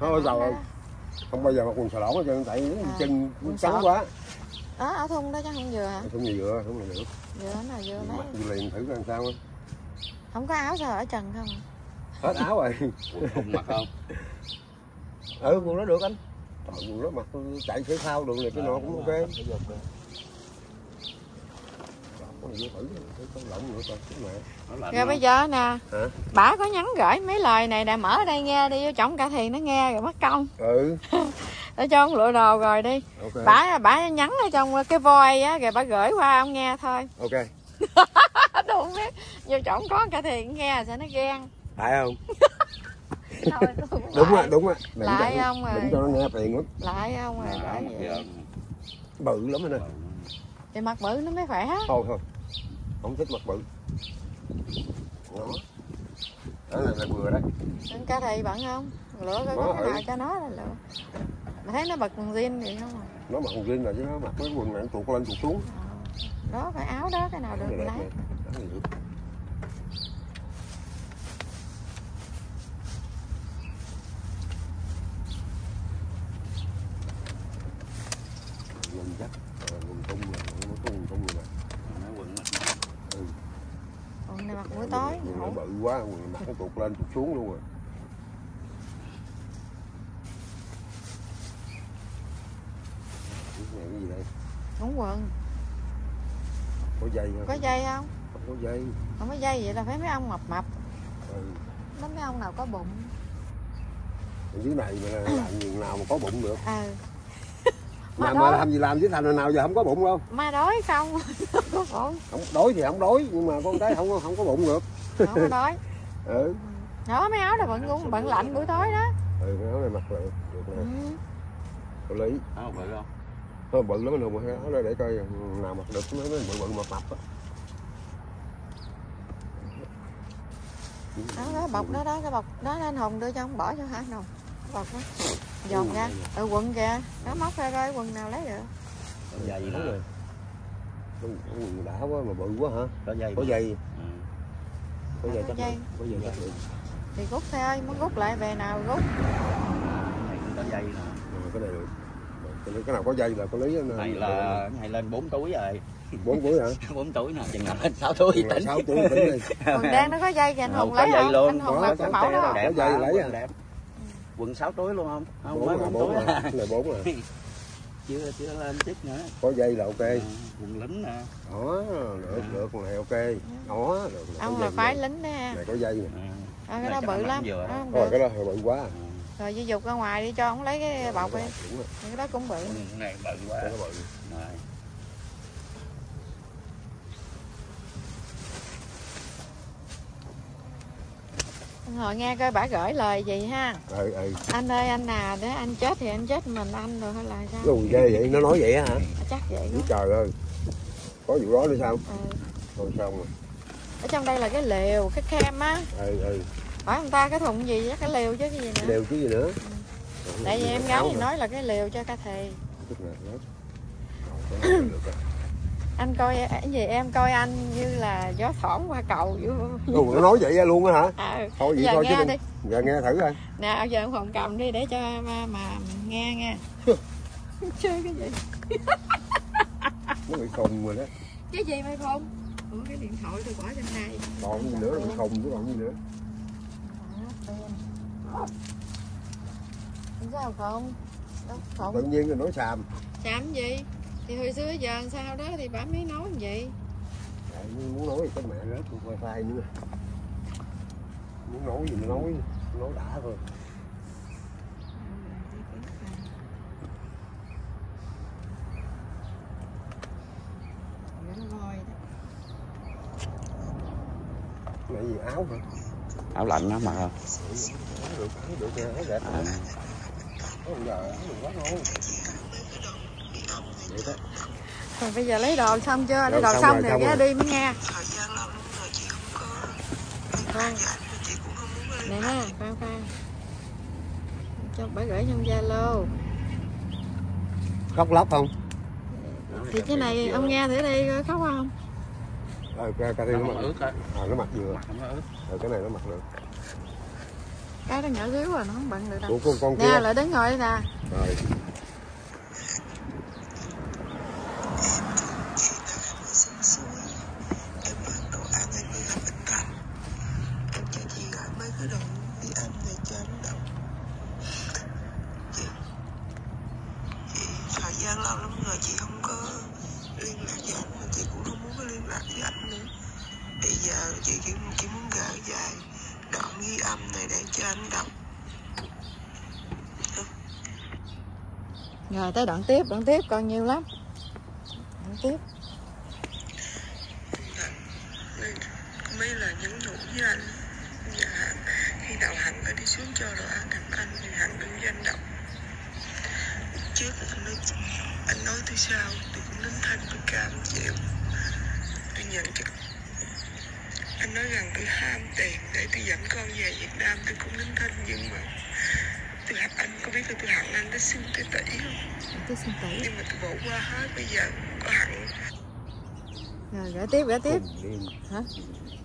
thôi đó. không bao giờ mặc quần xà lỏn hết trơn tại À, chân trắng quá. đó ở thun đó chắc không vừa hả? Nhiều dừa nhiều được vừa. Nào vừa mặc lấy gì liền thử coi sao á. Không có áo sao ở trần không? Hết áo rồi. Quần thun mặc không? Ừ quần đó được anh. Trời, quần đó mặc chạy thể thao đường này cái nọ cũng ok. Ờ, không? bây giờ nè Hả? bả có nhắn gửi mấy lời này nè mở ở đây nghe đi vô chổng cả thiền nó nghe rồi mất công. Ừ. Để cho ông lựa đồ rồi đi. Ok. Bả bả nhắn ở trong cái voi á rồi bả gửi qua ông nghe thôi. Ok đâu không biết. Vô chổng có cả thiền nghe sao nó ghen. Phải không? Thôi, tôi đúng á lại- đúng á đừng lại cho- ông rồi. đừng cho nó nghe phiền lắm lại ông rồi giờ bự lắm anh ơi thì mặt bự nó mới khỏe. Thôi thôi. Không thích mặt bự. Đó đó là, là vừa đấy Anh ca thầy bận không? Lựa coi có cái nào cho nó là lựa. Mà thấy nó bật quần jean gì không à nó mặc quần jean là chứ nó mặc cái quần này nó tuột lên tuột xuống. Ờ. đó cái áo đó cái nào được lấy quần chắc ờ, quần tung rồi nó có quần tung rồi nè. Nó quần này mặc buổi tối quần nó bự quá quần này mặc nó tuột lên tuột xuống luôn rồi. Cái này cái gì đây? Ngủ quần. Có dây không có dây không có dây không có dây vậy là phải mấy ông mập mập. Ừ. mấy mấy ông nào có bụng. Ở dưới này mà làm gì nào mà có bụng được. Ờ mà, mà mà làm gì làm chứ thành nào giờ không có bụng đâu. Ma đói không? Không đói thì không đói nhưng mà con cái không có- không có bụng được. Không có đói. Ừ. Đó mấy áo này bận cũng bận lạnh buổi tối đó. Ừ cái áo này mặc được được nè. Ừ. lý. Áo bự không? Nó bự lắm đâu mà áo đó để coi nào mặc được nó bự bự mập mập á đó, đó bọc đó đó cái bọc đó anh hùng đưa cho ông bỏ cho hả anh hùng? Bọc đó. Dồn ra ừ quần kìa nó móc ra coi quần nào lấy được. Có dây Đúng hả rồi. Quần đã quá mà bự quá hả? Có dây có dây Ừ. có dây có chắc có dây chắc được. Thì rút thôi muốn rút lại về nào rút. Cái này cũng có dây nè Rồi, cái này cái, nào có dây là có lý này là này lên 4 túi rồi bốn cuối hả? 4 túi nè chừng nào lên 6 túi Chừng nào tính sáu túi tính đi quần đen nó có dây kìa anh Không, hùng có lấy dây không? luôn. Anh hùng mặc cái mẫu đó đâu đẹp dây lấy à? đẹp. Quần 6 túi luôn không? Không bốn mới là 4 bốn túi à à. này bốn à chưa chưa lên chích nữa. Có dây là ok. Ừ, quần lính nè. Đó được được con này ok. Đó được ông là phái nè. lính ha này có dây nè. Ờ, cái Này đó bự lắm rồi được cái đó hơi bự quá. Rồi di dục ra ngoài đi cho ông lấy cái bọc đi. rồi, cái đó cũng bự. Này bự quá. Bự Hồi nghe coi bà gửi lời gì ha. Ừ ừ. Anh ơi anh à để anh chết thì anh chết mình anh rồi hay là sao? Quần ghê vậy nó nói vậy hả? Chắc vậy đó. Trời ơi. Có vụ đó nữa sao? Ừ. thôi xong rồi. Ở trong đây là cái lều cái kem á. Ừ ừ. Hỏi người ta cái thùng gì á cái lều chứ cái gì nữa. Đều chứ gì nữa. Tại vì em gái thì nói là cái lều cho ca thề anh coi cái gì em coi anh như là gió thoảng qua cầu vô Ủa, nó nói vậy luôn á hả? À, thôi vậy thôi chứ đi. giờ nghe thử coi. Nè giờ ông phòng cầm đi để cho mà, mà nghe nghe. Chơi cái gì? Nó bị khùng rồi đó. Cái gì mày không ủa cái điện thoại tôi bỏ trên này. Còn gì nữa bị khùng chứ còn gì nữa sao không đâu không tự nhiên rồi nói xàm. Chạm gì thì hồi xưa giờ sao đó thì bà mới nói như vậy. Tại muốn nói thì cái mẹ rớt con wifi nữa. Muốn nói gì nói nói đã thôi. Cái này gì áo hả? Áo lạnh đó mà. Được được nè áo đẹp. À. nè Áo giờ áo được quá ngon vậy đó. Rồi bây giờ lấy đồ xong chưa? Lấy Rồi, đồ xong xong rồi, rồi. đi mới nghe. Khoan nè ha khoan khoan. Cho bà gửi trong zalo. Khóc lóc không? Thì cái này ông nghe thử đi coi khóc không? Ờ cái, cái này nó mặc ướt à, nó mặc vừa. Mặt nó ướt. ờ, cái này nó mặc được. Cái nó nhỏ xíu rồi nó không bận được đâu. Con con nè lại đứng ngồi đây nè. Rồi tới đoạn tiếp đoạn tiếp còn nhiều lắm đoạn tiếp nên mấy lời nhắn nhủ với anh dạ khi nào hẳn có đi xuống cho đồ ăn thằng anh thì hẳn đừng với anh đọc trước anh nói anh nói tôi sao tôi cũng đến thanh tôi cam chịu tôi nhận cho anh nói rằng tôi ham tiền để tôi dẫn con về Việt Nam tôi cũng đến thanh nhưng mà tôi hận anh có biết là tôi xương tới tỷ không? Tiếp xin tỷ nhưng mà tôi bỏ qua hết bây giờ có hận rồi gửi tiếp gửi tiếp. Hả?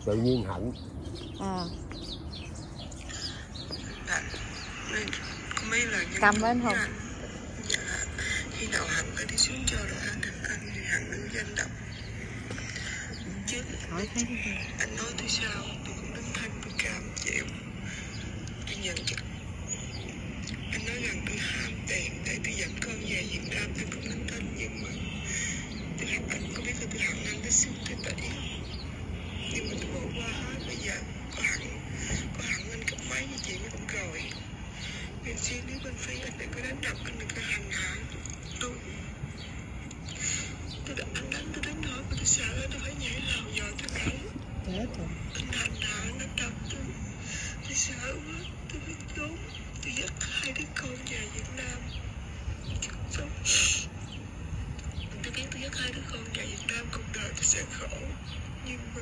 Tự nhiên hận à. Dạ, nên có mấy lời nhắn Cầm lên anh. Dạ, khi nào Hằng phải đi xuống cho thằng anh thì cho anh đọc. Trước hỏi thấy cái gì anh nói tôi sao? Tôi cũng đến thanh tôi cam chịu. Tôi nhận cho anh nói rằng tôi ham tiền để tôi dẫn con về Việt Nam tôi cũng đến thanh nhưng mà tôi hận anh có biết là tôi hận anh tới xương tới tỷ không? nhưng mà tôi bỏ qua hết bây giờ có hận có hận anh cấp mấy như chuyện nó cũng rồi Ngày xưa nếu bên phía anh đừng có đánh đập anh đừng có hành hạ tôi tôi đã anh đánh tôi đánh nổi mà tôi sợ tôi phải nhảy lầu dò tôi đẩy chết rồi anh hành hạ anh đánh đập tôi tôi sợ quá tôi phải trốn tôi dắt hai đứa con về Việt Nam xong tôi biết tôi dắt hai đứa con về Việt Nam cuộc đời tôi sẽ khổ nhưng mà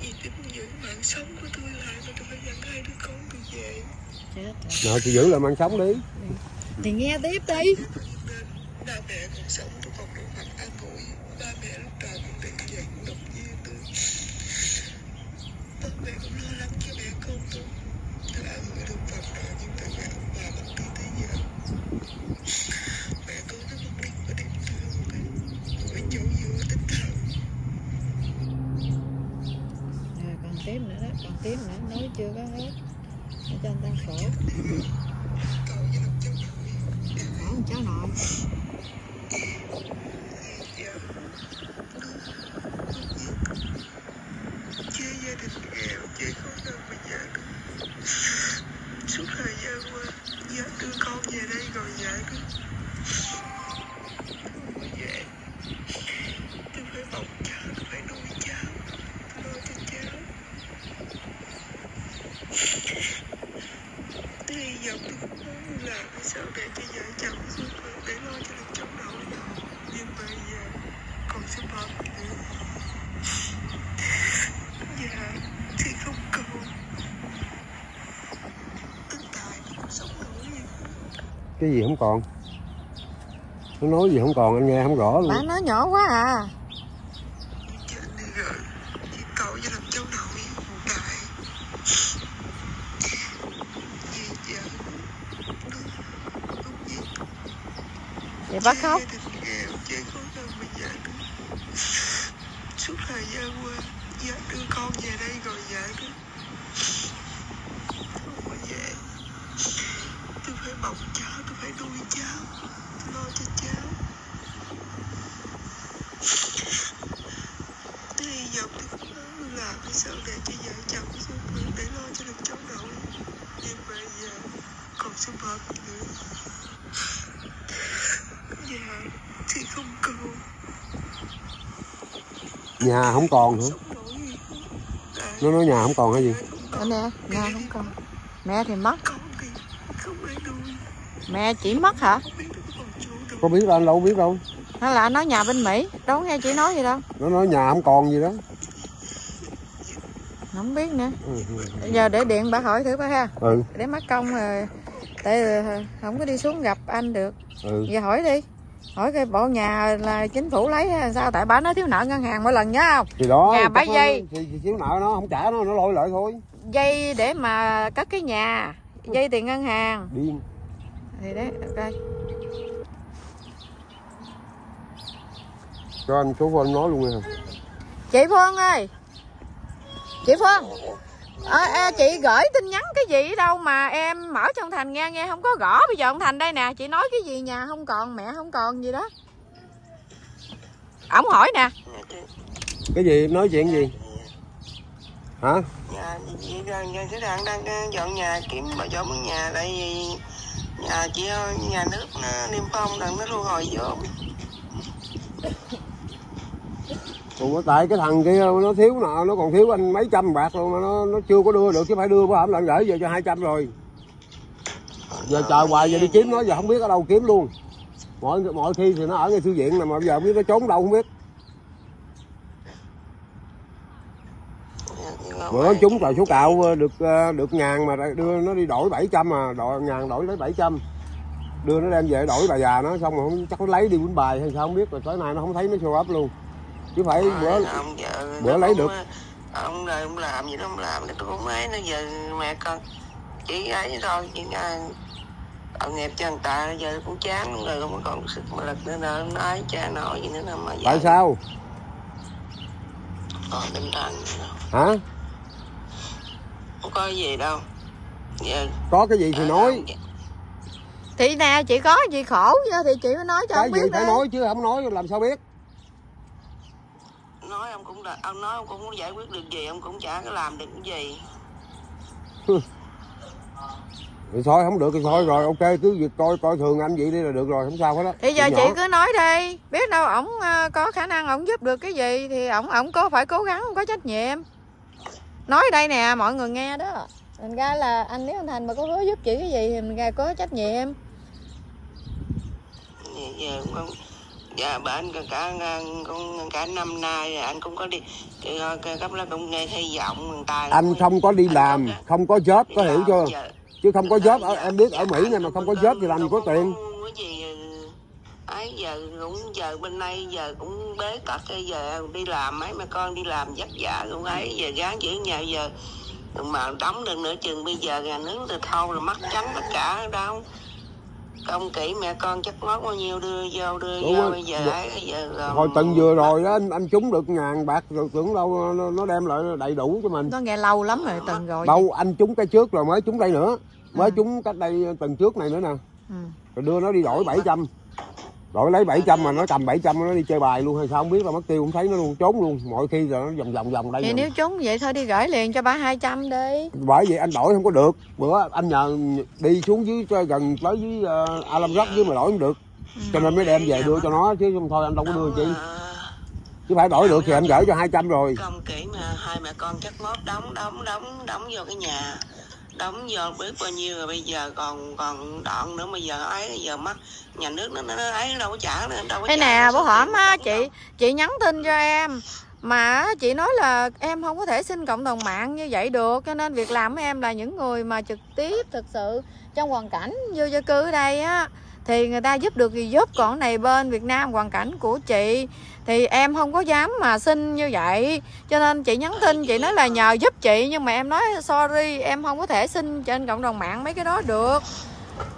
vì tính giữ mạng sống của tôi lại mà tôi phải dẫn hai đứa con tôi về. Chết rồi. Thì giữ lại mang sống đi. Thì nghe tiếp đi nên ba mẹ còn sống tôi còn đủ mặt an ủi ba mẹ lúc nào cũng định dậy động viên tôi ba mẹ cũng lo lắng cho mẹ con tôi tôi đã gửi được phần nào nhưng tại mẹ ông bà vẫn đi tới giờ mẹ con nó mất đi và đem tôi một cái một cái chỗ dựa tinh thần rồi còn tiếp nữa đó còn tiếp nữa nói chưa có hết để cho anh ta khổ cậu với lòng cháu nội khổ con cháu nội giờ chia gia đình nghèo chia khó khăn mà vợ được suốt thời gian qua vợ đưa con về đây rồi vợ được không có về tôi phải bọc cháu tôi phải nuôi cháu tôi lo cho cháu tôi hy vọng tôi không có làm cái sao để cho vợ chồng suốt để lo cho được cháu nội nhưng mà giờ còn sẽ bỏ mình nữa dạ thì không cầu tất tại cuộc sống nổi gì cái gì không còn? Nó nói gì không còn, anh nghe không rõ luôn. Bà nói nhỏ quá à. Chết đi rồi chỉ tội cho làm cháu nội tại vì giờ không biết thì bác khóc Gia đình nghèo chơi khó khăn mà dạ được Suốt thời gian qua Dạ đưa con về đây rồi dạ được Không có về Tôi phải bọc cháu Tôi phải nuôi cháu Tôi lo cho cháu Tôi hy vọng tôi không làm cái sao để cho vợ chồng suốt được Để lo cho được cháu nội Nhưng mà giờ còn bậc nữa Dạ thì không cầu nhà không còn hả? Nó nói nhà không còn hay gì? Đó nè nè không còn. Mẹ thì mất. Mẹ chỉ mất hả? Nó có còn biết đâu anh đâu biết đâu. Hay là anh nói nhà bên mỹ? Đâu nghe chị nói gì đâu. Nó nói nhà không còn gì đó. Không biết nữa. Ừ, ừ. giờ để điện bà hỏi thử bà ha. Ừ. Để mất công rồi tại ờ, không có đi xuống gặp anh được. Ừ. Giờ hỏi đi. Hỏi cái bộ nhà là chính phủ lấy sao? Tại bà nói thiếu nợ ngân hàng mỗi lần nhớ không? Thì đó Nhà nó- dây. thì, thì thiếu nợ nó không trả nó nó lôi lại thôi. Dây để mà cất cái nhà dây tiền ngân hàng. Điên. Thì đấy ok. Cho anh số anh nói luôn nha chị Phương ơi. Chị Phương à, à, chị gửi tin nhắn cái gì đâu mà em mở cho ông Thành nghe nghe không có gõ. Bây giờ ông Thành đây nè chị nói cái gì nhà không còn mẹ không còn gì đó. Ổng hỏi nè. Chị. Cái gì? Em nói chuyện gì? Hả? Nhà chị đang cái đang đang dọn nhà kiếm mà chỗ mướn nhà. Tại vì nhà chị ơi, nhà nước nó niêm phong rằng nó thu hồi vốn còn tại cái thằng kia nó thiếu nợ, nó còn thiếu anh mấy trăm bạc luôn mà nó nó chưa có đưa được, chứ phải đưa bữa hổm lần gửi về cho 200 rồi. Giờ chờ hoài giờ đi kiếm nó, giờ không biết ở đâu kiếm luôn. Mọi mọi khi thì nó ở ngay thư viện mà bây giờ không biết nó trốn đâu, không biết. Bữa chúng tờ số cạo ờ, được ờ, được ngàn mà đưa nó đi đổi 700 mà đổi, ngàn đổi lấy 700 đưa nó đem về đổi bà già nó, xong rồi không chắc nó lấy đi quýnh bài hay sao không biết, rồi tới nay nó không thấy nó show up luôn chứ phải bữa ông vợ bữa nó lấy cũng, được. ờ, ông đời ông làm gì đó ông làm để tôi cũng ấy nó giờ mẹ con chỉ ấy thôi chỉ uh, tội nghiệp cho người ta giờ cũng chán lắm rồi không còn sức mà lực nữa nữa nói cha nói gì nữa mà tại giờ sao? Còn tinh thần gì hả? Không có gì đâu. Giờ có cái gì thì ờ, nói. thì nè chị có gì khổ vậy? Thì chị mới nói cho cái ông gì biết phải đi nói chứ không nói làm sao biết nói ông cũng ông nói ông cũng không giải quyết được gì ông cũng chả có làm được cái gì. Thì thôi không được thì thôi rồi ok cứ việc coi coi thường anh vậy đi là được rồi không sao hết á. Thì giờ chị nhỏ. cứ nói đi biết đâu ổng ờ, có khả năng ổng giúp được cái gì thì ổng ổng có phải cố gắng có trách nhiệm. Nói đây nè mọi người nghe đó. Thành ra là anh nếu anh thành mà có hứa giúp chị cái gì thì mình ra có trách nhiệm. Giờ con dạ bà anh cả con cả năm nay anh cũng có đi cái cấp đó cũng nghe thấy giọng người ta anh không có đi làm không có job có hiểu chưa? Giờ- chứ không có job ở, giờ- em biết ở giờ mỹ này mà không có job thì làm gì có tiền. cái gì ấy giờ cũng giờ bên đây giờ cũng bế tắc cái giờ đi làm mấy mẹ con đi làm vất vả cũng ấy giờ gán giữ nhà giờ. Mà đóng được nửa chừng bây giờ nhà nước thì thâu rồi mất trắng tất cả đâu công kỹ mẹ con chắc mất bao nhiêu đưa vô đưa Đúng vô bây giờ Dạ. ấy giờ hồi tuần vừa rồi đó anh, anh trúng được ngàn bạc rồi tưởng đâu nó, nó đem lại đầy đủ cho mình. Nó nghe lâu lắm rồi từng rồi đâu anh trúng cái trước rồi mới trúng đây nữa. Mới Ừ. trúng cách đây tuần trước này nữa nè. Ừ. rồi đưa nó đi đổi 700 đổi lấy 700 mà nó cầm 700 nó đi chơi bài luôn hay sao không biết là mất tiêu không thấy nó luôn trốn luôn. Mọi khi rồi nó vòng vòng vòng đây thì nè. nếu trúng vậy thôi đi gửi liền cho ba 200 đi. Bởi vì anh đổi không có được. Bữa anh nhờ đi xuống dưới cho gần tới dưới uh, Alam Rock dưới mà đổi không được. Cho nên mới đem về đưa cho nó chứ không thôi anh đâu có đưa chi. Chứ phải đổi được thì anh gửi cho 200 rồi. Công kỹ mà hai mẹ con chắc mốt đóng đóng đóng đóng vô cái nhà đóng vô biết bao nhiêu rồi bây giờ còn còn đoạn nữa mà giờ ấy giờ mất nhà nước nó, nó ấy đâu có trả nữa đâu có trả nè bố hổm á chị đâu. chị nhắn tin cho em mà chị nói là em không có thể xin cộng đồng mạng như vậy được cho nên việc làm của em là những người mà trực tiếp thực sự trong hoàn cảnh vô gia cư ở đây á thì người ta giúp được thì giúp còn này bên Việt Nam hoàn cảnh của chị? Thì em không có dám mà xin như vậy. Cho nên chị nhắn tin, chị nói là nhờ giúp chị, nhưng mà em nói sorry, em không có thể xin trên cộng đồng mạng mấy cái đó được.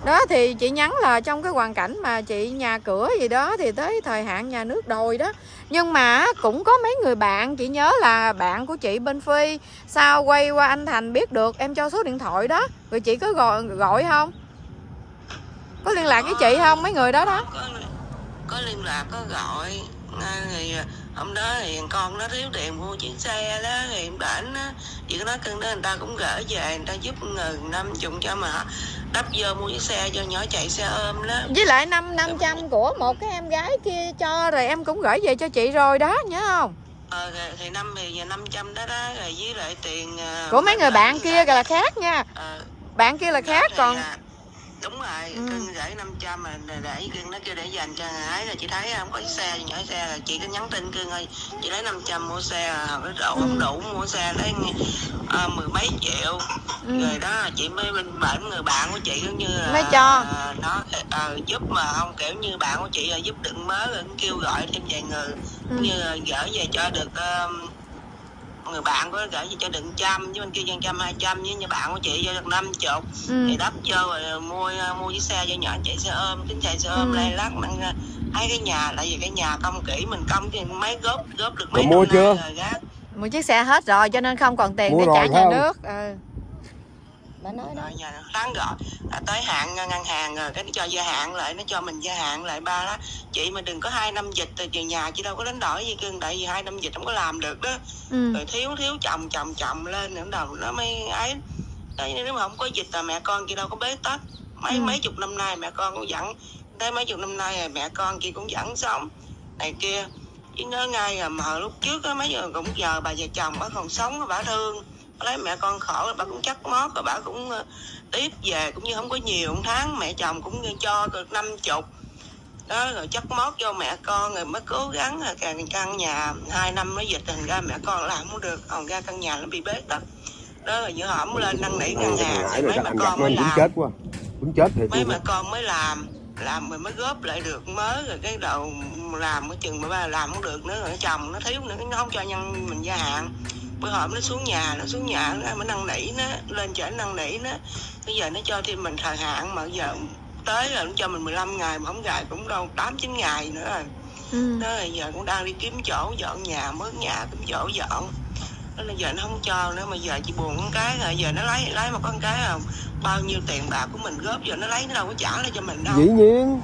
Đó, thì chị nhắn là trong cái hoàn cảnh mà chị nhà cửa gì đó thì tới thời hạn nhà nước đòi đó. Nhưng mà cũng có mấy người bạn, chị nhớ là bạn của chị bên phi, sao quay qua anh thành biết được, em cho số điện thoại đó. Rồi chị có gọi gọi không? Có liên lạc với chị không mấy người đó đó? Có có liên lạc có gọi. À, thì hôm đó thì con nó thiếu tiền mua chiếc xe đó thì á. Chị có nói cưng đó người ta cũng gửi về người ta giúp người năm chục cho mà đắp vô mua chiếc xe cho nhỏ chạy xe ôm đó. Với lại năm năm trăm của một cái em gái kia cho rồi em cũng gửi về cho chị rồi đó nhớ không? Ờ, thì năm thì giờ 500 đó đó rồi với lại tiền à, của mấy người bạn kia là khác nha. Ờ, bạn kia là khác còn là đúng rồi Ừ. cưng gửi 500 mà để, để cưng nó kêu để dành cho người ấy là chị thấy không có xe nhỏ xe là chị cứ nhắn tin cưng ơi chị lấy 500 mua xe à, cái độ Ừ. không đủ mua xe lấy à, mười mấy triệu Ừ. rồi đó chị mới bên bệnh người bạn của chị cũng như là Mới cho. à, nó ờ, giúp mà không kiểu như bạn của chị là giúp đựng mớ rồi cũng kêu gọi thêm vài người Ừ. như gửi về cho được um, người bạn có gửi về cho được trăm với bên kia dân trăm hai trăm với nhà bạn của chị cho được năm chục ừ. thì đắp vô rồi mua mua chiếc xe cho nhỏ chạy xe ôm tính chạy xe ôm Ừ. lay lắc ra thấy cái nhà tại vì cái nhà công kỹ mình công thì mấy góp góp được mấy mua chưa? rồi gác mua chiếc xe hết rồi cho nên không còn tiền Mua để trả nhà nước ừ. Bà nói đó. Rồi giờ tháng gọi. À, tới hạn ngân hàng rồi cái nó cho gia hạn lại nó cho mình gia hạn lại ba đó. Chị mà đừng có hai năm dịch từ từ nhà chị đâu có đánh đổi gì cưng tại vì hai năm dịch không có làm được đó. Ừ. rồi thiếu thiếu chồng chồng chồng lên nữa đầu nó mới ấy. Đấy, nếu mà không có dịch là mẹ con chị đâu có bế tắc. Mấy Ừ. mấy chục năm nay mẹ con cũng dẫn tới mấy chục năm nay rồi mẹ con chị cũng vẫn sống. Này kia. Chứ nhớ ngay là mà hồi lúc trước á mấy giờ cũng giờ bà vợ chồng bà còn sống bà thương lấy mẹ con khổ bà cũng chắc mót rồi bà cũng ờ, tiếp về cũng như không có nhiều một tháng mẹ chồng cũng cho được năm chục. Đó rồi chắc mót cho mẹ con rồi mới cố gắng rồi càng căn nhà hai năm mới dịch thành ra mẹ con làm không được còn ra căn nhà nó bị bế tắc. Đó rồi giữa hổm lên năn nỉ ngân hàng Nãy thì rồi mấy gặp con mới làm. chết quá. Cũng chết thiệt mấy á. con mới làm làm rồi mới góp lại được mới rồi cái đầu làm cái chừng mà ba làm không được nữa rồi chồng nó thiếu nữa nó không cho nhân mình gia hạn bữa hôm nó xuống nhà nó xuống nhà nó mới năn nỉ nó lên chở năn nỉ nó. Bây giờ nó cho thêm mình thời hạn mà giờ tới rồi nó cho mình 15 ngày mà không gài cũng đâu tám chín ngày nữa rồi. Ừ. đó là giờ cũng đang đi kiếm chỗ dọn nhà mướn nhà kiếm chỗ dọn. Đó là giờ nó không cho nữa mà giờ chị buồn con cái rồi giờ nó lấy lấy một con cái không? Bao nhiêu tiền bạc của mình góp giờ nó lấy nó đâu có trả lại cho mình đâu. Dĩ nhiên.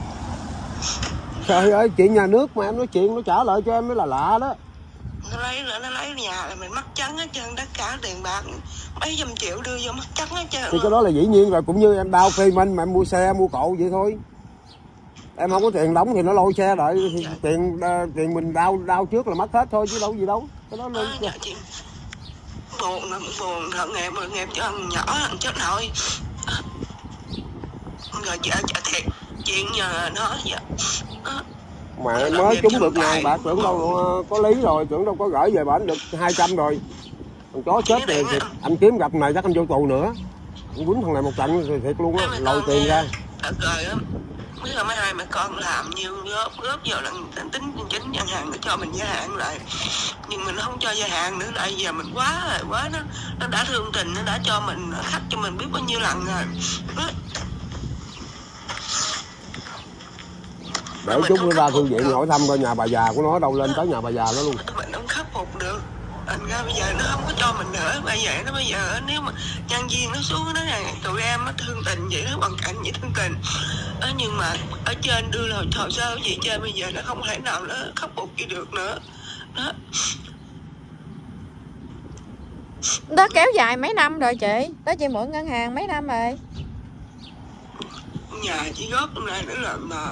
Trời ơi chuyện nhà nước mà em nói chuyện nó trả lại cho em mới là lạ đó nó lấy nữa nó lấy nhà là mình mất trắng hết trơn tất cả tiền bạc mấy trăm triệu đưa vô mất trắng hết trơn. Thì cái đó là dĩ nhiên rồi cũng như em đau phê minh mà em mua xe mua cộ vậy thôi. Em không có tiền đóng thì nó lôi xe đợi thì tiền ờ, tiền mình đau đau trước là mất hết thôi chứ đâu gì đâu. Cái đó à, lên dạ chị. Buồn lắm buồn thợ nghiệp mà nghiệp cho thằng nhỏ thằng chết nội rồi chị trả thiệt chuyện nhờ nó dạ Em mới trúng được ngàn bạc tưởng đâu ờ, có lý rồi tưởng đâu có gửi về bển được 200 rồi. Thằng chó chết rồi thì anh kiếm gặp này chắc anh vô tù nữa. Anh quýnh thằng này một trận thì thiệt luôn á lôi tiền ra. thật biết là mấy hai mẹ con làm nhiều góp góp vào là tính chính ngân hàng nó cho mình gia hạn lại. Nhưng mà nó không cho gia hạn nữa lại giờ mình quá rồi quá nó nó đã thương tình nó đã cho mình khắc cho mình biết bao nhiêu lần rồi để chút nó ra thư viện hỏi thăm coi nhà bà già của nó đâu lên tới nhà bà già nó luôn. Mình không khắc phục được. Thành ra bây giờ nó không có cho mình nữa. Bây giờ nó bây giờ nếu mà nhân viên nó xuống nó là tụi em nó thương tình vậy nó hoàn cảnh vậy thương tình. Đó, nhưng mà ở trên đưa lời hồ sơ gì trên bây giờ nó không thể nào nó khắc phục gì được nữa. Đó. Đó kéo dài mấy năm rồi chị? Đó chị mượn ngân hàng mấy năm rồi? Nhà chị góp hôm nay nữa là mà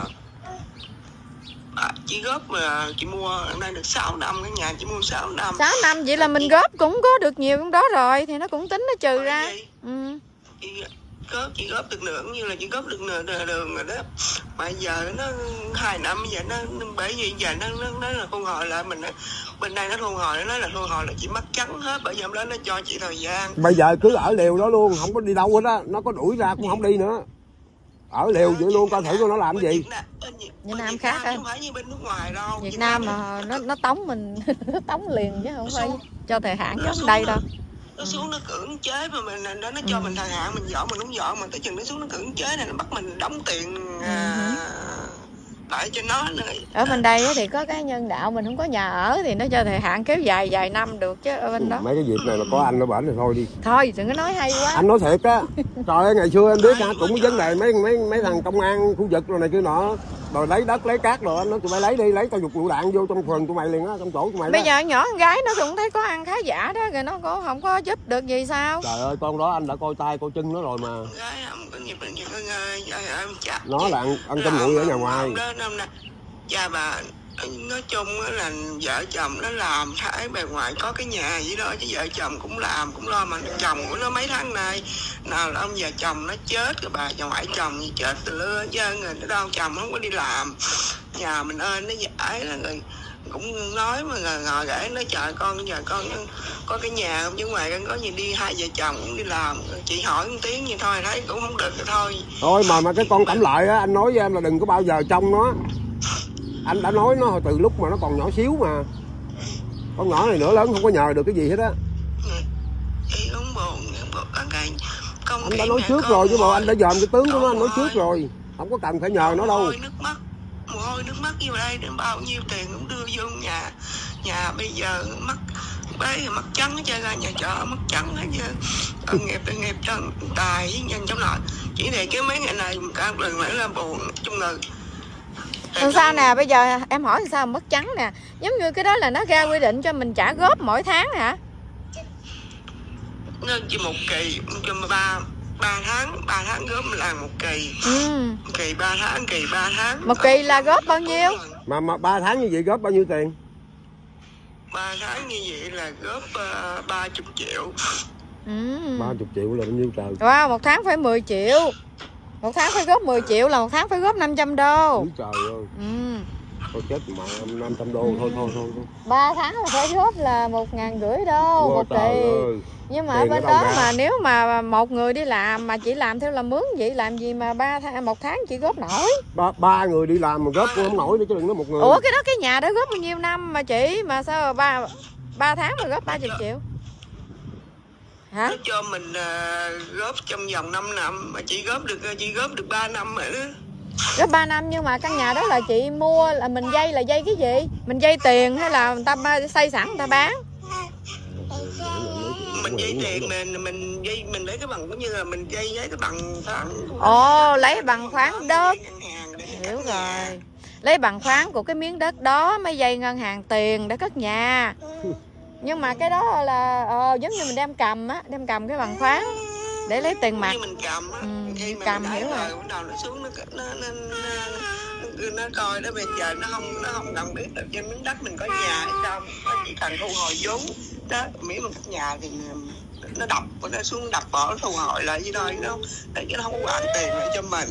à, chị góp mà chị mua hôm nay được 6 năm cái nhà chị mua 6 năm 6 năm vậy là mình góp cũng có được nhiều trong đó rồi thì nó cũng tính nó trừ ra. vậy, ừ. chị góp chị góp được nửa cũng như là chị góp được nửa, nửa đường rồi đó. Mà giờ nó hai năm giờ nó nó- bởi vì giờ nó nó nói là thu hồi lại mình bên đây nó thu hồi nó nói là thu hồi là chị mất trắng hết bởi vì hôm đó nó cho chị thời gian. Bây giờ cứ ở liều đó luôn không có đi đâu hết á nó có đuổi ra cũng không đi nữa ở liều vậy luôn coi thử coi nó làm gì. Việt Nam- khác không? phải như bên nước ngoài đâu. Việt Nam mà nó nó tống mình nó tống liền chứ không phải cho thời hạn Nó giống xuống đây đâu. nó xuống nó cưỡng chế mà mình nó nó cho Ừ. mình thời hạn mình dọn mình không dọn mà tới chừng nó xuống nó cưỡng chế này nó bắt mình đóng tiền à, lại cho nó nữa. Ở bên đây á thì có cái nhân đạo mình không có nhà ở thì nó cho thời hạn kéo dài vài năm được chứ ở bên đó. Mấy cái việc này mà có anh nó bển thì thôi đi. Thôi đừng có nói hay quá. Anh nói thiệt á. Trời ơi ngày xưa anh biết ha cũng có vấn đề mấy mấy mấy thằng công an khu vực rồi này kia nọ rồi lấy đất lấy cát rồi anh nói tụi bay lấy đi lấy tao dục lựu đạn vô trong phường tụi mày liền á trong chỗ tụi mày bây đó. giờ nhỏ con gái nó cũng thấy có ăn khá giả đó rồi nó cũng không có giúp được gì sao? Trời ơi con đó anh đã coi tay coi chân nó rồi mà. Nó là ăn ăn cơm nguội ở nhà ngoài. cha bà nói chung là vợ chồng nó làm thấy bề ngoài có cái nhà gì đó chứ vợ chồng cũng làm cũng lo mà chồng của nó mấy tháng nay. Nào là ông già chồng nó chết rồi bà chồng ngoại chồng thì chết từ lưa chứ người rồi nó đâu chồng không có đi làm. Nhà mình ơi nó giải là người cũng nói mà ngồi, ngồi gãy nó chờ con giờ con có cái nhà không? Chứ ngoài con có gì đi hai vợ chồng cũng đi làm. Chị hỏi một tiếng vậy thôi thấy cũng không được thì thôi. Thôi mà mà cái con cẩm lợi á anh nói với em là đừng có bao giờ trông nó anh đã nói nó từ lúc mà nó còn nhỏ xíu mà. Con nhỏ này nữa lớn không có nhờ được cái gì hết á. Anh đã nói trước rồi chứ bộ mồ anh đã dòm cái tướng của nó anh nói trước rồi. Không có cần phải nhờ nó đâu. Mồ hôi nước mắt vô đây để bao nhiêu tiền cũng đưa vô nhà nhà bây giờ mất bấy mất trắng hết trơn ra nhà trọ mất trắng hết trơn. Tội nghiệp tội nghiệp cho tài với nhân trong nội chỉ để cái mấy ngày này cả lần nữa là buồn chung là làm sao nè bây giờ em hỏi làm sao mất trắng nè. Giống như cái đó là nó ra quy định cho mình trả góp mỗi tháng hả? Nó chỉ một kỳ cho ba ba tháng ba tháng góp là một kỳ. Ừ. Kỳ ba tháng kỳ ba tháng. Một kỳ là góp bao nhiêu? Mà mà ba tháng như vậy góp bao nhiêu tiền? Ba tháng như vậy là góp ờ, ba chục triệu. Ừ. Ba chục triệu là bao nhiêu trời? Wow một tháng phải 10 triệu một tháng phải góp 10 triệu là một tháng phải góp 500 đô. Úi trời ơi. Ừ. Thôi chết mà năm trăm đô thôi thôi thôi thôi. Ba tháng là phải góp là một ngàn rưỡi đô Ôi một kỳ ơi. Nhưng mà Tiền ở bên đó ra? mà nếu mà một người đi làm mà chỉ làm theo là mướn vậy làm gì mà ba tháng một tháng chỉ góp nổi? Ba, ba người đi làm mà góp cũng không nổi nữa chứ đừng nói một người. Ủa cái đó cái nhà đó góp bao nhiêu năm mà chị mà sao mà ba ba tháng mà góp ba chục triệu hả? Nó cho mình ờ, góp trong vòng 5 năm mà chỉ góp được chỉ góp được 3 năm đó góp 3 năm nhưng mà căn nhà đó là chị mua là mình dây là dây cái gì? Mình dây tiền hay là người ta xây sẵn người ta bán? Mình dây tiền mình mình dây mình lấy cái bằng cũng như là mình dây lấy cái bằng khoản ồ lấy bằng khoán đất. hiểu rồi. lấy bằng khoán của cái miếng đất đó mới dây ngân hàng tiền để cất nhà nhưng mà cái đó là ờ, giống như mình đem cầm á đem cầm cái bằng khoán để lấy tiền mặt. Mình cầm á Ừ, khi mà cầm, mình hiểu rồi. bắt đầu nó xuống nó nó nó, nó, nó, nó coi đó bây giờ nó không nó không cần biết được trên miếng đất mình có nhà hay không. Nó chỉ cần thu hồi vốn. Đó miễn mình cất nhà thì nó đập nó xuống đập bỏ nó thu hồi lại với thôi nó để chứ nó không có quản tiền lại cho mình.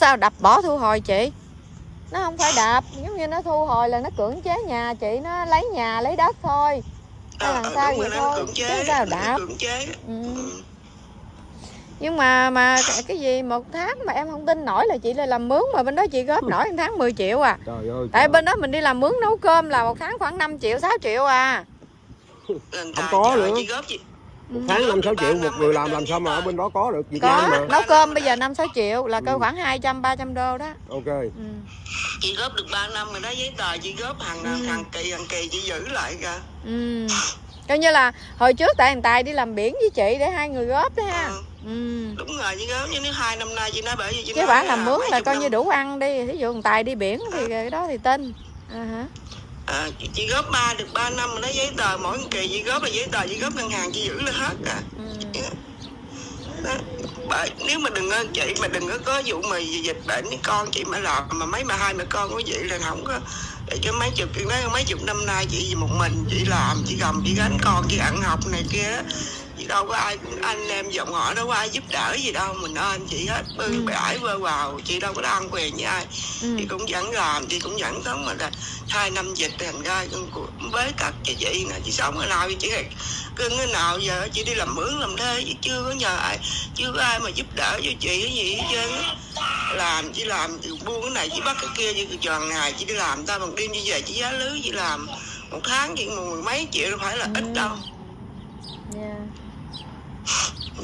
Sao đập bỏ thu hồi chị nó không phải đập giống như nó thu hồi là nó cưỡng chế nhà chị nó lấy nhà lấy đất thôi Hay làm Ờ, sao vậy thôi, cưỡng chứ chế sao đạp. cưỡng chế ừ. Ừ. nhưng mà mà cái- cái gì một tháng mà em không tin nổi là chị là làm mướn mà bên đó chị góp nổi một tháng 10 triệu à trời ơi tại trời. bên đó mình đi làm mướn nấu cơm là một tháng khoảng 5 triệu 6 triệu à Không có nữa. chị góp chị một tháng năm sáu triệu một người làm làm sao mà ở bên đó có được Việt Nam có mà nấu cơm bây giờ 5 6 triệu là cơ Ừ. khoảng 200 300 đô đó ok ừ. chị góp được 3 năm rồi đó giấy tờ chị góp hàng Ừ. hàng kỳ hàng kỳ chị giữ lại kìa Ừ. Coi như là hồi trước tại thằng Tài đi làm biển với chị để hai người góp đó ha. Ừ. Ừ. đúng rồi chị góp nếu hai năm nay chị nói bởi vì chị Chứ nói bản làm mướn là coi năm- như đủ ăn đi. Ví dụ thằng Tài đi biển thì cái đó thì tin. À hả. À, chị, chị góp ba được 3 năm mà nó giấy tờ mỗi kỳ chị góp là giấy tờ chị góp ngân hàng chị giữ là hết à Ừ. đó. Bởi, nếu mà đừng có chị mà đừng có có vụ mà dịch bệnh với con chị mà làm mà mấy mà hai mẹ con của chị là không có để cho mấy chục nói mấy chục năm nay chị một mình chị làm chị gồng chị gánh con chị ăn học này kia đó đâu có ai anh em dòng họ đâu có ai giúp đỡ gì đâu mình ơn chị hết bư Ừ. bãi vơ vào chị đâu có đang quyền với ai Ừ. chị cũng vẫn làm chị cũng vẫn sống mà là hai năm dịch thành ra con của bế cặp cho chị nè chị sống ở nào chị cưng cái nào giờ chị đi làm mướn làm thuê chứ chưa có nhờ ai chưa có ai mà giúp đỡ cho chị cái gì hết trơn làm chị làm chị buôn cái này chị bắt cái kia chứ tròn ngày chị đi làm ta bằng đêm như vậy chị giá lưới chị làm một tháng chị mười mấy triệu đâu phải là ít Ừ. đâu Yeah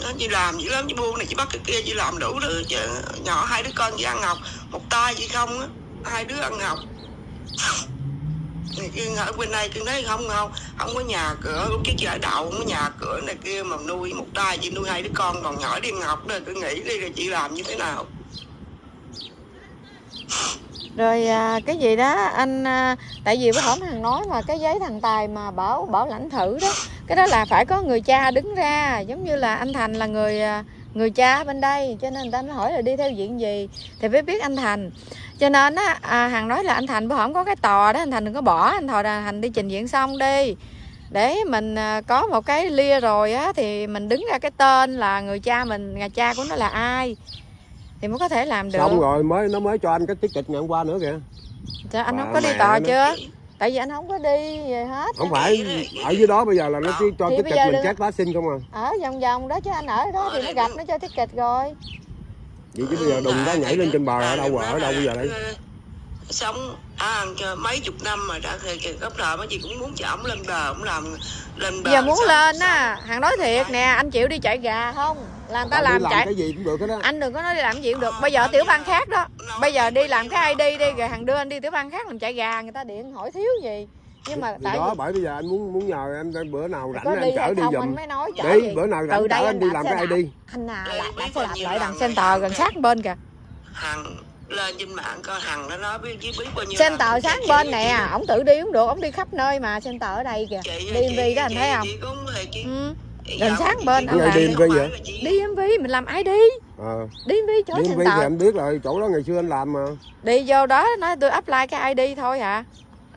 nó chị làm dữ lắm chị buôn này chị bắt cái kia chị làm đủ thứ chứ nhỏ hai đứa con chị ăn học một tay chị không á. Hai đứa ăn học này kia ở bên đây kia nói không không không có nhà cửa lúc trước chị ở đậu không có nhà cửa này kia mà nuôi một tay chị nuôi hai đứa con còn nhỏ đi ăn học rồi cứ nghĩ đi rồi chị làm như thế nào. Rồi à, cái gì đó anh à, tại vì bữa hổm thằng nói mà cái giấy thằng tài mà bảo bảo lãnh thử đó cái đó là phải có người cha đứng ra giống như là anh thành là người à, người cha bên đây cho nên người ta mới hỏi là đi theo diện gì thì mới biết anh thành. Cho nên á à, hằng nói là anh thành bữa hổm có cái tò đó anh thành đừng có bỏ anh thò là thành đi trình diện xong đi. Để mình à, có một cái lia rồi á thì mình đứng ra cái tên là người cha mình nhà cha của nó là ai thì mới có thể làm được. Xong rồi mới nó mới cho anh cái tiết kịch ngày hôm qua nữa kìa. Trời, anh không có đi tò nó. chưa tại vì anh không có đi gì hết không phải ở dưới đó bây giờ là nó chỉ cho Thì tiết kịch mình chết phát sinh không à? Ở vòng vòng đó chứ anh ở đó thì nó gặp nó cho tiết kịch rồi. Vậy chứ bây giờ đùng đó nhảy lên trên bờ ở đâu ở đâu bây giờ đây? sống cho mấy chục năm mà đã thì gấp đời mấy chị cũng muốn cho ổng lên bờ ổng làm lên bờ giờ muốn lên á hằng nói thiệt nè anh chịu đi chạy gà không là người ta đi làm làm chạy. cái gì cũng được hết á. Anh đừng có nói đi làm gì cũng được. Bây giờ tiểu bang khác đó. Bây giờ đi làm cái ID đi rồi hàng đưa anh đi tiểu bang khác làm chạy gà người ta điện hỏi thiếu gì. Nhưng mà tại đó bởi bây giờ anh muốn muốn nhờ em bữa nào rảnh anh đi chở đi giùm. anh mới nói chở đi bữa nào từ rảnh đây chở anh đi làm cái. ID anh à lại đạp xe đạp lại đằng center gần sát bên kìa. Hằng lên trên mạng coi hằng nó nói biết biết bao nhiêu center Chị- bên nè ổng tự đi cũng được ổng đi khắp nơi mà center ở đây kìa. Chị- DMV chị- đó anh chị- thấy không? chị cũng thì chị- ừ. Sát chị- bên anh làm. phải DMV là chị- DMV mình làm ID ờ. DMV chỗ DMV thì center anh biết rồi chỗ đó ngày xưa anh làm mà. Đi vô đó nói tôi apply cái ID thôi hả?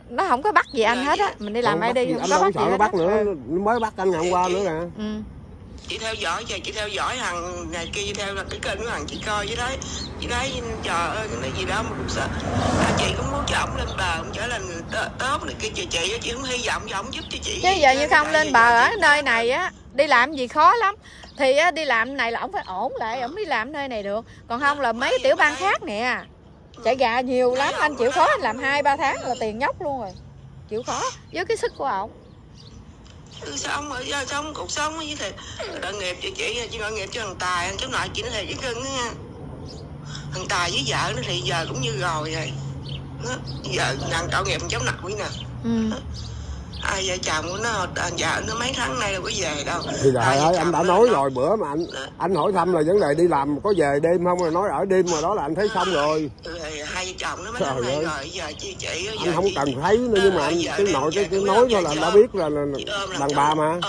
Nó không có bắt gì anh hết á. mình đi làm ID gì, không có bắt gì nó hết bắt nữa Ừ. nó mới bắt anh ngày hôm qua nữa nè. Ừ. chị theo dõi giờ chị theo dõi hằng ngày kia theo là cái kênh của hằng chị coi với đấy. Chị thấy trời ơi cái gì đó mà cũng sợ. À, chị cũng muốn cho ổng lên bờ ổng trở thành người tốt này kia chị chị chị không hy vọng cho ổng giúp cho chị. Chứ giờ như không lên bờ ở nơi này á đi làm gì khó lắm. Thì á, đi làm này là ổng phải ổn lại ổng đi làm nơi này được. Còn không là mấy cái tiểu bang khác nè. Chạy gà nhiều lắm anh chịu khó anh làm hai ba tháng là tiền nhóc luôn rồi. Chịu khó với cái sức của ổng. Ừ, sống ở giờ sống cuộc sống với thì đợi nghiệp cho chị chị gọi nghiệp cho thằng tài anh cháu nội chị nói thề với cưng nha. Thằng tài với vợ nó thì giờ cũng như rồi rồi. Giờ nhận tội nghiệp cháu nội nè. Ừ. ai vợ chồng của nó vợ nó mấy tháng nay đâu có về đâu. Thì trời Hai vợ ơi anh đã nó- nói nó- rồi bữa mà anh anh hỏi thăm là vấn đề đi làm có về đêm không? Rồi nói ở đêm mà đó là anh thấy xong rồi. Thì hai vợ chồng nó mấy Trời tháng nay rồi giờ chị chị anh không cần thấy nữa nhưng mà anh Giờ cái nội cái, cái nói thôi là anh đã biết là, làm đàn bà mà.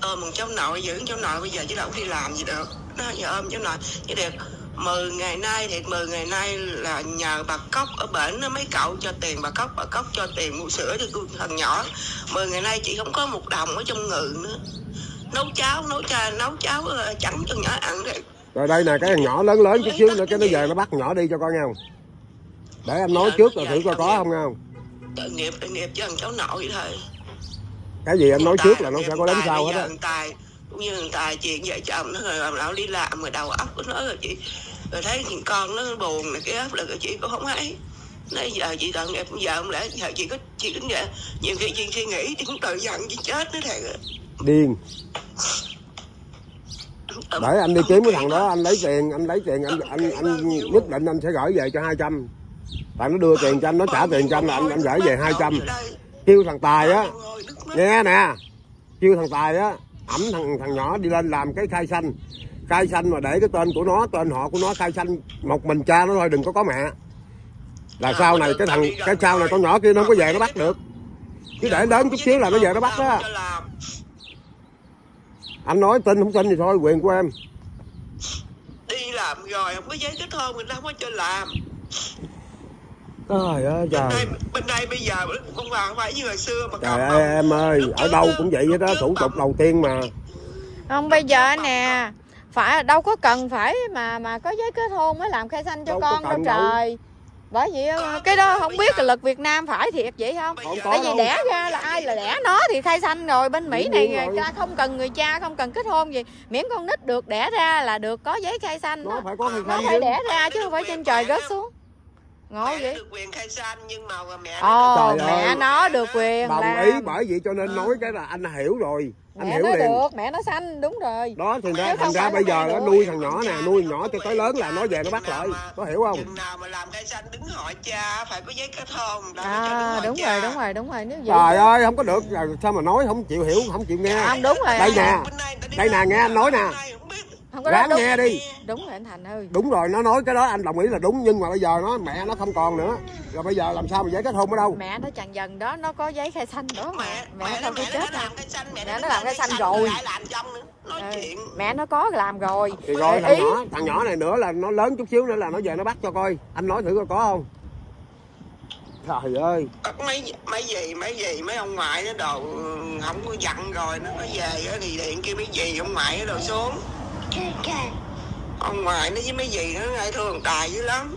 ôm cháu nội dưỡng cháu nội bây giờ chứ đâu có đi làm gì được. Nó giờ ôm cháu nội. Chứ được 10 ngày nay thì 10 ngày nay là nhờ bà cốc ở bển nó mấy cậu cho tiền bà cốc bà cốc cho tiền mua sữa cho thằng nhỏ. 10 ngày nay chị không có một đồng ở trong người nữa. Nấu cháo nấu cha nấu cháo ờ, trắng cho nhỏ ăn đấy rồi đây nè cái thằng nhỏ lớn lớn chút xíu nữa cái nó về nó bắt nhỏ đi cho coi nghe không? Để anh nói trước rồi thử coi có không nghe không? Tội nghiệp tội nghiệp cho thằng cháu nội vậy thôi. Cái gì anh nói trước là nó sẽ có Tài sau hết á như thằng tài chuyện vợ chồng nó rồi làm lão đi làm rồi đầu óc của nó rồi chị rồi thấy thằng con nó buồn này cái áp lực chị cũng không ấy nãy giờ chị tội nghiệp giờ không lẽ giờ chị có chị cũng vậy nhiều khi chị suy nghĩ chị cũng tự giận chị chết nó thiệt điên Ờ, để anh đi kiếm cái thằng đó anh lấy tiền anh lấy tiền anh anh anh nhất định anh sẽ gửi về cho 200 tại nó đưa tiền cho anh nó trả tiền cho anh là anh anh gửi về 200 kêu thằng tài á. Nghe nè. Kêu thằng tài á ẩm thằng thằng nhỏ đi lên làm cái khai xanh. Khai xanh mà để cái tên của nó tên họ của nó khai xanh một mình cha nó thôi đừng có có mẹ. Là sau này cái thằng cái sau này con nhỏ kia nó không có về nó bắt được. cứ để lớn chút xíu là nó về nó bắt đó. anh nói tin không tin thì thôi quyền của em. Đi làm rồi không có giấy kết hôn người ta không có cho làm trời ơi bên trời. đây bên đây bây giờ không phải phải như hồi xưa mà trời còn ơi em ơi ở đâu cũng vậy hết đó thủ tục đầu tiên mà. Không bây giờ nè phải đâu có cần phải mà mà có giấy kết hôn mới làm khai sinh cho Đâu con đâu trời. Bởi vì ờ, cái đó không biết là luật Việt Nam phải thiệt vậy không? Tại vì đẻ ra là ai là đẻ nó thì khai sanh rồi. Bên Mỹ này rồi. cha không cần người cha không cần kết hôn gì. Miễn con nít được đẻ ra là được có giấy khai sanh nó đó. phải có khai nó phải chứ. đẻ ra chứ không phải trên trời rớt xuống ngộ mẹ vậy? được quyền khai sinh nhưng mà mẹ ồ Trời mẹ ơi. nó được quyền đồng làm. ý bởi vậy cho nên nói cái là anh hiểu rồi anh mẹ hiểu nó liền. được mẹ nó sanh đúng rồi. Đó thì ra thành ra bây giờ nó nuôi thằng nhỏ nè nuôi thằng nhỏ cho tới lớn là nó về nó bắt lại. có hiểu không? chừng nào mà làm khai sinh đứng họ cha phải có giấy kết hôn đó à đúng rồi đúng rồi đúng rồi nếu vậy trời ơi không có được sao mà nói không chịu hiểu không chịu nghe. Không đúng rồi. Đây nè đây nè nghe anh nói nè không có ráng đúng, nghe đi. Đúng rồi anh thành ơi. Đúng rồi nó nói cái đó anh đồng ý là đúng nhưng mà bây giờ nó mẹ nó không còn nữa. Rồi bây giờ làm sao mà giấy kết hôn ở đâu? Mẹ nó chằn dần đó nó có giấy khai xanh đó mà. Mẹ mẹ, mẹ mẹ chết nó làm cây xanh mẹ Mẹ nó làm cây xanh rồi. lại làm trong nữa. Nói Ừ, chuyện. Mẹ nó có làm rồi. Thì rồi Ý- thằng nhỏ thằng nhỏ này nữa là nó lớn chút xíu nữa là nó về nó bắt cho coi. Anh nói thử coi có không? Trời ơi. Mấy mấy gì mấy gì mấy ông ngoại nó đồ không có dặn rồi nó nó về á thì điện kêu mấy gì ông ngoại nó đồ xuống ông ngoại nó với mấy gì nó ngay thương tài dữ lắm.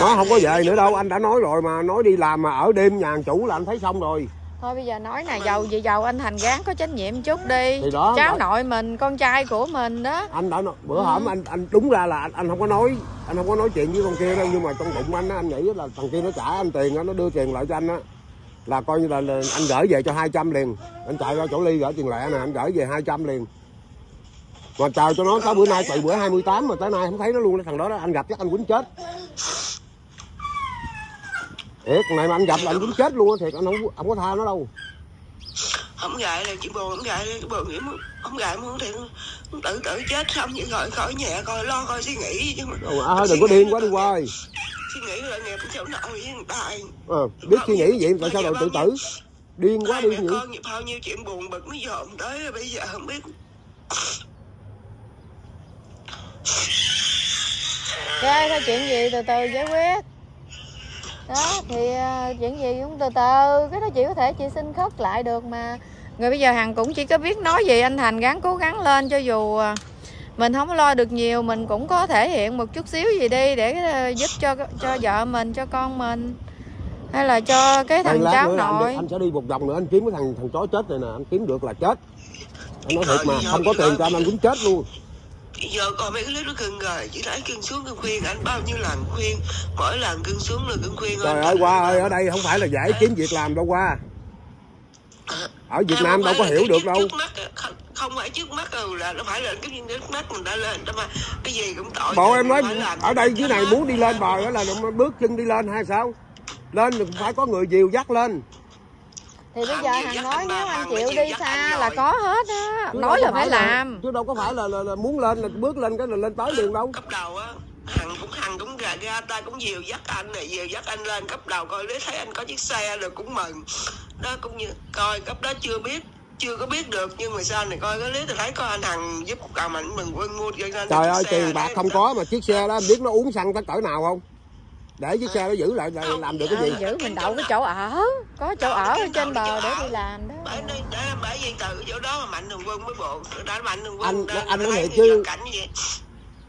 Nó không có về nữa đâu anh đã nói rồi mà nói đi làm mà ở đêm nhà hàng chủ là anh thấy xong rồi. Thôi bây giờ nói nè giàu gì giàu anh thành gán có trách nhiệm chút đi. Thì đó, cháu đó. nội mình con trai của mình đó. Anh đã nói, bữa Ừ. hổm anh anh đúng ra là anh, anh không có nói anh không có nói chuyện với con kia đâu nhưng mà trong bụng anh á, anh nghĩ là thằng kia nó trả anh tiền á nó đưa tiền lại cho anh á. Là coi như là, là anh gửi về cho 200 liền. Anh chạy ra chỗ ly gửi tiền lẻ nè anh gửi về 200 liền mà chờ cho nó tới bữa nay từ bữa 28 mà tới nay không thấy nó luôn thằng đó đó anh gặp chắc anh quýnh chết. Thiệt này mà anh gặp là anh quýnh chết luôn á thiệt anh không không có tha nó đâu. Không gại là chị buồn không gại cái buồn nghĩ muốn- không gại muốn thì tự tử chết xong vậy rồi khỏi nhẹ coi lo coi suy nghĩ chứ mà à, đừng có điên quá đi qua ơi. suy nghĩ là nghiệp chỗ nội với người ta Ờ, biết suy nghĩ vậy tại sao lại tự tử? Điên quá điên mẹ vậy con bao nhiêu chuyện buồn bực nó dồn tới bây giờ không biết Rồi thôi chuyện gì? Từ từ giải quyết. Đó thì ờ, chuyện gì cũng từ từ. Cái đó chị có thể chị xin khất lại được mà. Người bây giờ hằng cũng chỉ có biết nói gì anh thành gắng cố gắng lên cho dù ờ, mình không có lo được nhiều mình cũng có thể hiện một chút xíu gì đi để ờ, giúp cho cho vợ mình cho con mình hay là cho cái thằng lát cháu nữa anh, nội. đi- anh sẽ đi một vòng nữa anh kiếm cái thằng thằng chó chết này nè anh kiếm được là chết. Anh nói thiệt mà Ờ, giờ không có tiền cho anh anh cũng chết luôn giờ coi mấy cái clip nó cưng rồi. Chỉ thấy cưng xuống cưng khuyên anh bao nhiêu lần khuyên? Mỗi lần cưng xuống là cưng khuyên trời ơi qua ơi ở đây không phải là dễ kiếm việc làm đâu qua. Ở Việt Nam đâu phải có hiểu được đâu. trước mắt, không, không phải trước mắt đâu là nó phải là cái trước mắt mình đã lên. Đó mà cái gì cũng tội bộ em nói ở đây dưới này muốn đi lên bờ đó. là bước chân đi lên hay sao? Lên thì phải có người dìu dắt lên thì bây giờ gì hằng dắt nói anh nếu anh chịu đi xa anh là có hết á. Nói là phải là- làm. chứ đâu có phải là, là, là muốn lên là bước lên cái là lên tới liền đâu. Cấp đầu á hằng cũng hằng cũng ra ra ta cũng dìu dắt anh này dìu dắt anh lên cấp đầu coi nếu thấy anh có chiếc xe rồi cũng mừng. Đó cũng như coi cấp đó chưa biết chưa có biết được nhưng mà sau này coi cái clip thì thấy có anh hằng giúp cả mạnh mừng quân mua cho nên trời ơi tiền bạc không sao? có mà chiếc xe đó biết nó uống xăng tới cỡ nào không để chiếc xe nó giữ lại là làm được cái gì? giữ mình đậu cái chỗ ở có chỗ ở ở trên bờ để đi làm đó. Bởi vì từ chỗ đó mà mạnh thường quân mới bộ đã mạnh thường quân Anh- đã- anh nói thiệt chứ-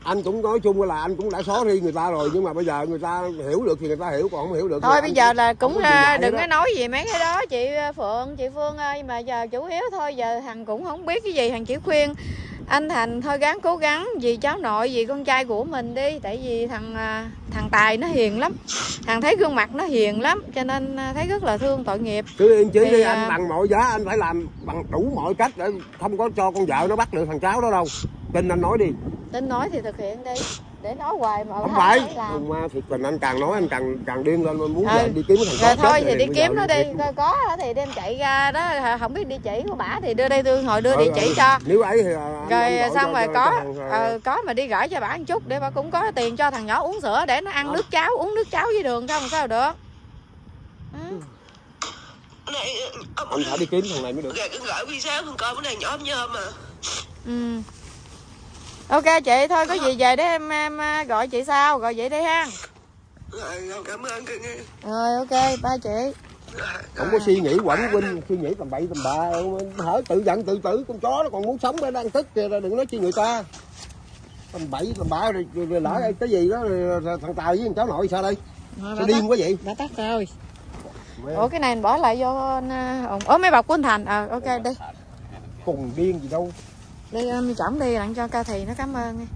anh cũng nói chung là anh cũng đã xóa đi người ta rồi nhưng mà bây giờ người ta hiểu được thì người ta hiểu còn không hiểu được thôi bây giờ là cũng à, đừng có nói gì mấy cái đó chị phượng chị phương ơi mà giờ chủ yếu thôi giờ thằng cũng không biết cái gì thằng chỉ khuyên anh thành thôi gắng cố gắng vì cháu nội vì con trai của mình đi. Tại vì thằng à, thằng tài nó hiền lắm. Thằng thấy gương mặt nó hiền lắm cho nên à, thấy rất là thương tội nghiệp. Cứ yên chí đi à, anh bằng mọi giá anh phải làm bằng đủ mọi cách để không có cho con vợ nó bắt được thằng cháu đó đâu. Tin anh nói đi. Tin nói thì thực hiện đi để nói hoài mà không phải làm Ông ma thiệt tình anh càng nói anh càng càng điên lên muốn Ừ. đi kiếm thằng rồi thôi thì này đi kiếm nó đi coi có thì đem chạy ra đó không biết địa chỉ của bả thì đưa đây tôi hồi đưa Ừ, địa chỉ ừ. cho nếu ấy thì à, anh- rồi anh xong rồi có thằng, à, ờ, có mà đi gửi cho bà một chút để bà cũng có tiền cho thằng nhỏ uống sữa để nó ăn Ờ. nước cháo uống nước cháo với đường không sao được Ừ. này ông anh phải đi kiếm thằng này mới được gửi vi sáu con coi bữa nay nhỏ nhôm mà ừ ok chị thôi có gì về để em em à, gọi chị sau gọi vậy đi ha. Rồi cảm ơn nghe rồi ok ba chị. Không có suy nghĩ quẩn quýnh suy nghĩ tầm bậy tầm bạ hở tự giận tự tử con chó nó còn muốn sống nó đang tức kìa đừng nói chi người ta. Tầm bậy tầm bạ rồi, rồi, rồi lỡ cái gì đó rồi, rồi thằng tài với thằng cháu nội sao đây? Sao điên quá vậy? đã tắt rồi. Ủa cái này mình bỏ lại vô anh ủa mấy bọc của anh thành ờ ok đi. Cùng điên gì đâu đi um, chổng đi đặng cho ca thì nó cảm ơn